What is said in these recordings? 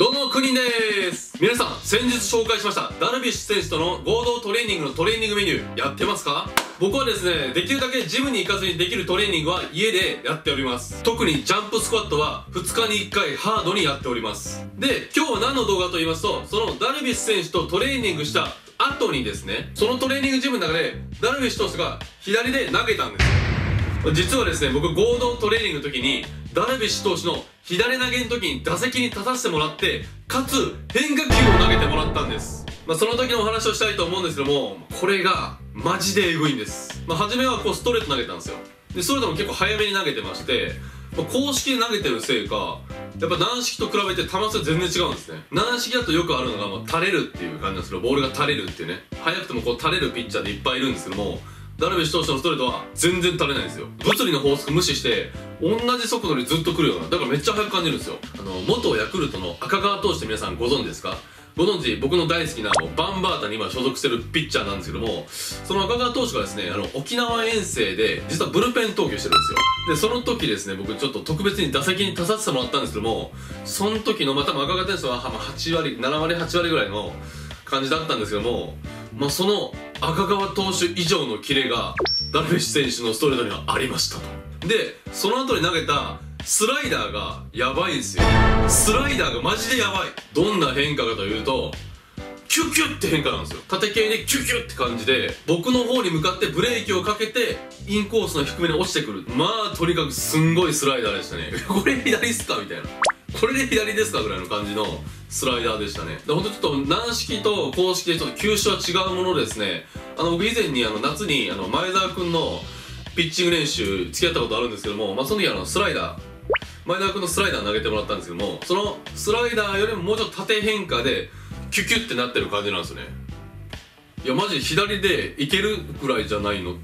どうも、クニンです。皆さん、先日紹介しましたダルビッシュ選手との合同トレーニングのトレーニングメニューやってますか？僕はですね、できるだけジムに行かずにできるトレーニングは家でやっております。特にジャンプスクワットは2日に1回ハードにやっております。で、今日は何の動画と言いますとそのダルビッシュ選手とトレーニングした後にですねそのトレーニングジムの中でダルビッシュ投手が左で投げたんですよ。実はですね僕合同トレーニングの時にダルビッシュ投手の左投げの時に打席に立たせてもらってかつ変化球を投げてもらったんです。まあ、その時のお話をしたいと思うんですけどもこれがマジでエグいんです。まあ、初めはこうストレート投げたんですよ。でそれでも結構早めに投げてましてまあ、公式で投げてるせいかやっぱ軟式と比べて球数全然違うんですね。軟式だとよくあるのが、まあ、垂れるっていう感じなんですけどボールが垂れるっていうね。早くてもこう垂れるピッチャーでいっぱいいるんですけどもダルビッシュ投手のストレートは全然垂れないんですよ。物理の法則無視して同じ速度にずっと来るようなだからめっちゃ速く感じるんですよ。あの元ヤクルトの赤川投手って皆さんご存知ですか？ご存知僕の大好きなバンバータに今所属してるピッチャーなんですけどもその赤川投手がですねあの沖縄遠征で実はブルペン投球してるんですよ。でその時ですね僕ちょっと特別に打席に立たせてもらったんですけどもその時のまた赤川選手は8割7割8割ぐらいの感じだったんですけどもまあその赤川投手以上のキレがダルビッシュ選手のストレートにはありましたと。でその後に投げたスライダーがやばいんですよ。スライダーがマジでやばい。どんな変化かというとキュキュって変化なんですよ。縦系でキュキュって感じで僕の方に向かってブレーキをかけてインコースの低めに落ちてくる。まあとにかくすんごいスライダーでしたね。これ左っすか？みたいな。これで左ですか？ぐらいの感じのスライダーでしたね。でほんとちょっと軟式と公式でちょっと球種は違うものですね。あの僕以前にあの夏にあの前澤君のピッチング練習付き合ったことあるんですけども、まあ、その時あのスライダー。前田君のスライダー投げてもらったんですけどもそのスライダーよりももうちょっと縦変化でキュキュってなってる感じなんですよね。いやマジ左でいけるぐらいじゃないの。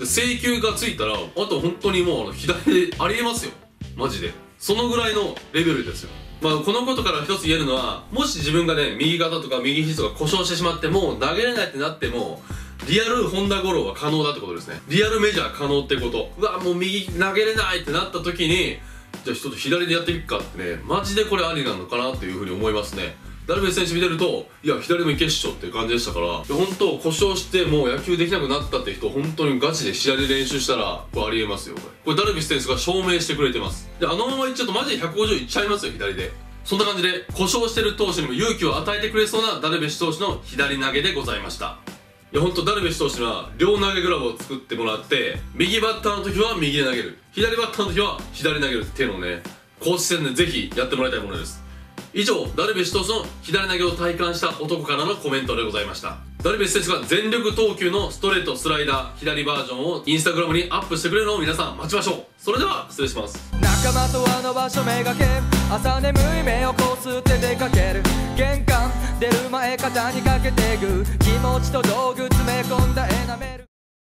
で制球がついたらあと本当にもう左でありえますよ。マジで。そのぐらいのレベルですよ。まあこのことから一つ言えるのはもし自分がね右肩とか右肘とか故障してしまっても投げれないってなってもリアルホンダ五郎は可能だってことですね。リアルメジャー可能ってこと。うわもう右投げれないってなった時にじゃあ一つ左でやっていくかってね。マジでこれありなのかなっていうふうに思いますね。ダルビッシュ選手見てるといや左もいけっしょっていう感じでしたから本当故障してもう野球できなくなったって人本当にガチで左練習したらこれありえますよこれ。これダルビッシュ選手が証明してくれてます。であのままいっちゃうとマジで150いっちゃいますよ左でそんな感じで故障してる投手にも勇気を与えてくれそうなダルビッシュ投手の左投げでございました。いや本当ダルビッシュ投手には両投げグラブを作ってもらって右バッターの時は右で投げる。左バッターの時は左投げるっていうのをね公式戦でぜひやってもらいたいものです。以上ダルビッシュ投手の左投げを体感した男からのコメントでございました。ダルビッシュ選手が全力投球のストレートスライダー左バージョンをインスタグラムにアップしてくれるのを皆さん待ちましょう。それでは失礼します。仲間とあの場所めがけ朝眠い目をこすって出かける。玄関出る前肩にかけてぐ。気持ちと道具詰め込んだエナメル